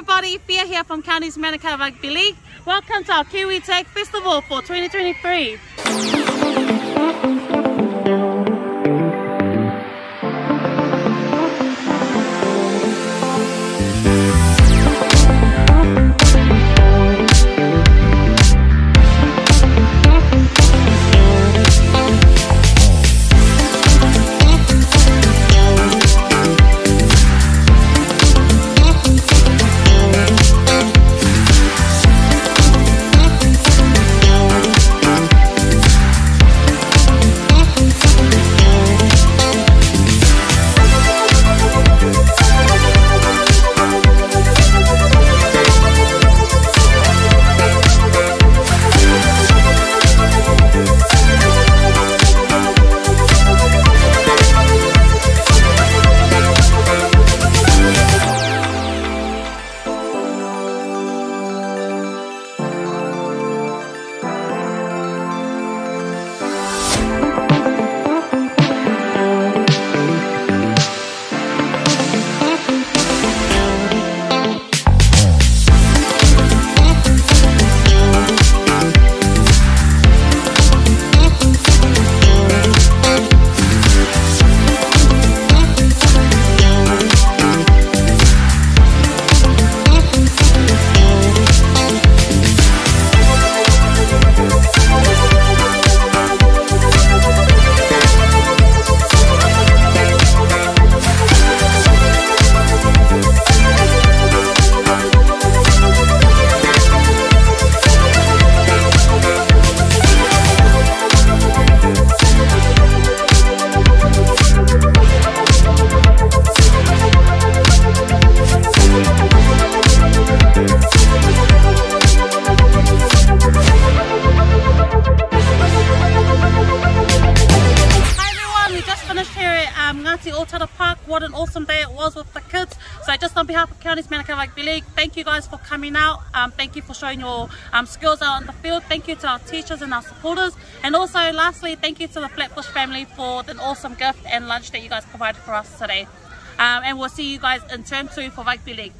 everybody, Fea here from Counties Manukau League. Welcome to our Kiwi Tag Festival for 2023. Um, Ngati Otara Park. What an awesome day it was with the kids. So just on behalf of Counties Manukau Rugby League, thank you guys for coming out. Um, thank you for showing your um, skills out on the field. Thank you to our teachers and our supporters. And also lastly, thank you to the Flat Bush family for an awesome gift and lunch that you guys provided for us today. Um, and we'll see you guys in term two for Rugby League.